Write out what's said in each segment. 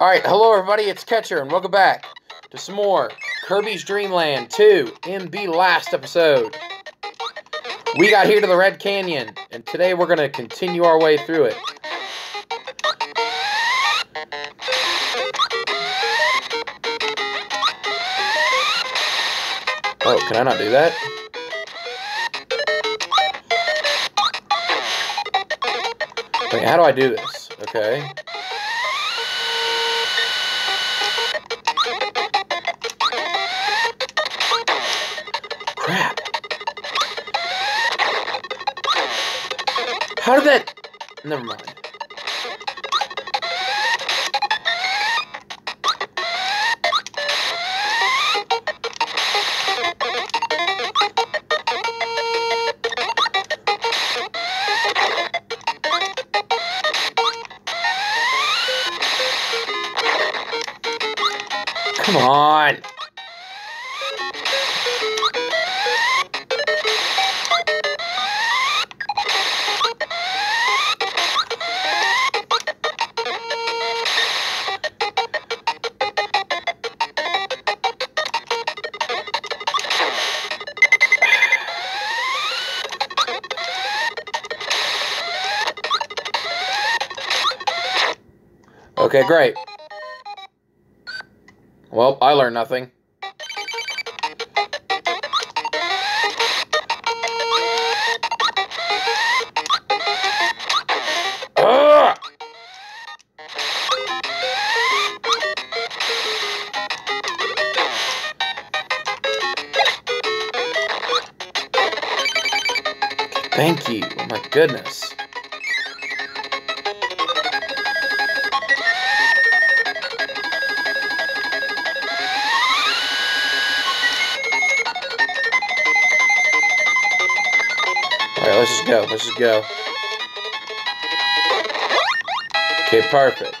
Alright, hello everybody, it's Catcher, and welcome back to some more Kirby's Dream Land 2 MB last episode. We got here to the Red Canyon, and today we're going to continue our way through it. Oh, can I not do that? Wait, how do I do this? Okay. How did that... Never mind. Come on. Okay, great. Well, I learned nothing. Ugh! Thank you. Oh my goodness. Let's just go. Let's just go. Okay, perfect.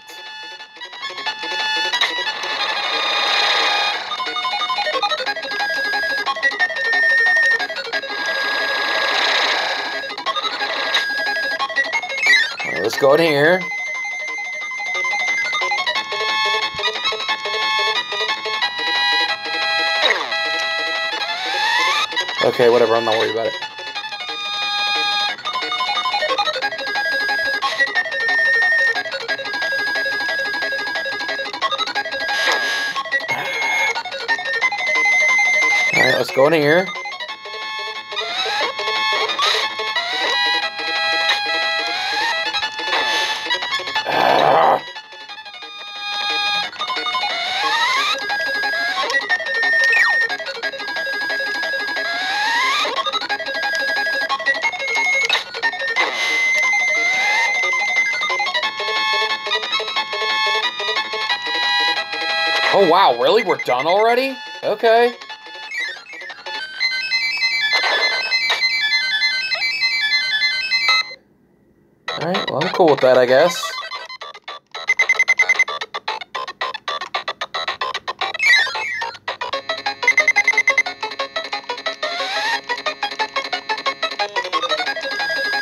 Let's go in here. Okay, whatever, I'm not worried about it. Let's go in here. Oh wow, really? We're done already? Okay. Alright, well, I'm cool with that, I guess.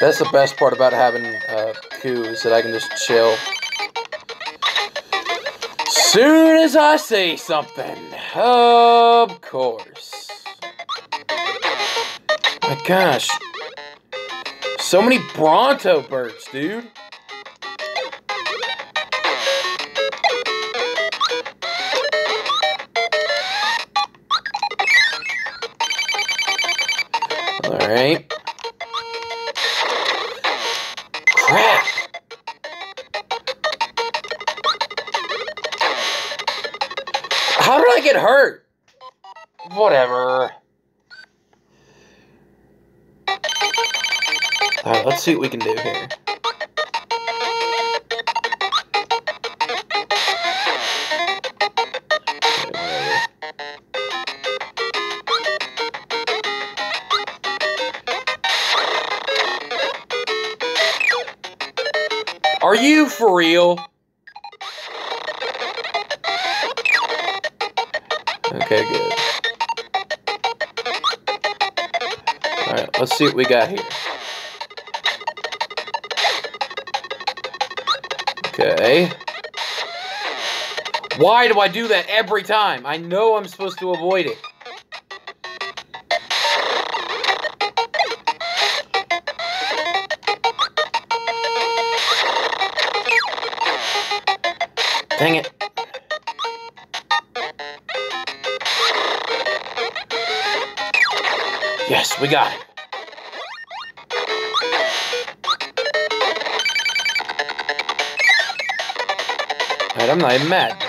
That's the best part about having uh, is that I can just chill. Soon as I say something, of course. My gosh, so many Bronto Burts, dude. Alright. Crap! How did I get hurt? Whatever. Alright, let's see what we can do here. Are you for real? Okay, good. Alright, let's see what we got here. Okay. Why do I do that every time? I know I'm supposed to avoid it. Dang it. Yes, we got it. Alright, I'm not even mad.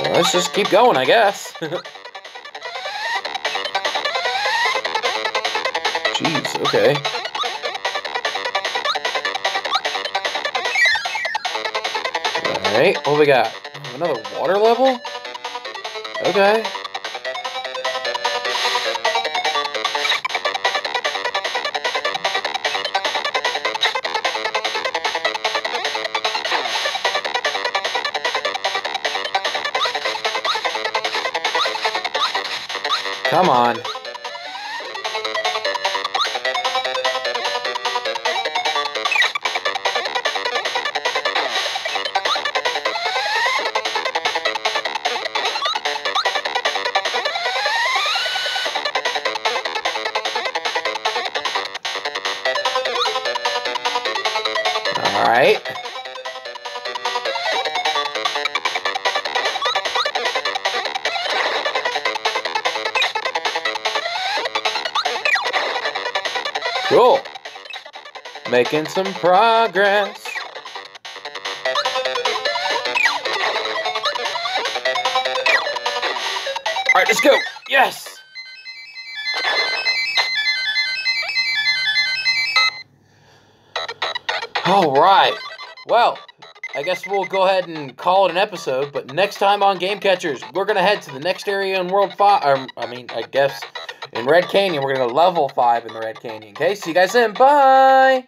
Well, let's just keep going, I guess. Jeez, okay. Alright, what we got? Another water level? Okay. Come on. Cool. Making some progress. All right, let's go. Yes. All right. Well, I guess we'll go ahead and call it an episode. But next time on Game Catchers, we're gonna head to the next area in World Five. Um, I mean, I guess in Red Canyon, we're gonna level five in the Red Canyon. Okay, see you guys then. Bye.